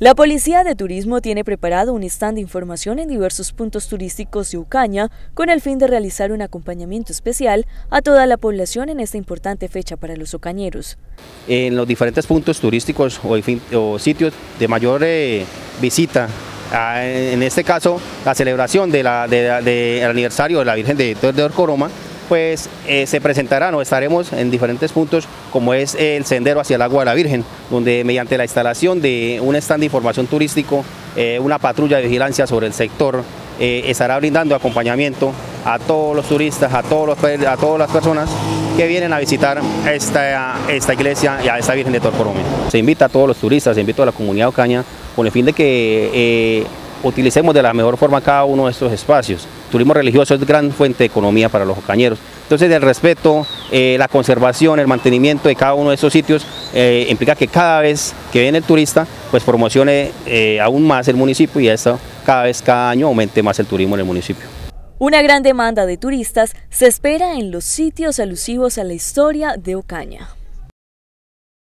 La Policía de Turismo tiene preparado un stand de información en diversos puntos turísticos de Ucaña con el fin de realizar un acompañamiento especial a toda la población en esta importante fecha para los ocañeros. En los diferentes puntos turísticos o, sitios de mayor eh, visita, ah, en este caso la celebración del aniversario de la Virgen de, de Orcoroma, pues eh, se presentarán o estaremos en diferentes puntos como es el sendero hacia el agua de la Virgen, donde mediante la instalación de un stand de información turístico, eh, una patrulla de vigilancia sobre el sector, eh, estará brindando acompañamiento a todos los turistas, a, todos los, a todas las personas que vienen a visitar esta, esta iglesia y a esta Virgen de Torcorome. Se invita a todos los turistas, se invita a la comunidad ocaña con el fin de que utilicemos de la mejor forma cada uno de estos espacios. turismo religioso es gran fuente de economía para los ocañeros. Entonces el respeto, eh, la conservación, el mantenimiento de cada uno de esos sitios eh, implica que cada vez que viene el turista, pues promocione eh, aún más el municipio y eso cada vez, cada año aumente más el turismo en el municipio. Una gran demanda de turistas se espera en los sitios alusivos a la historia de Ocaña.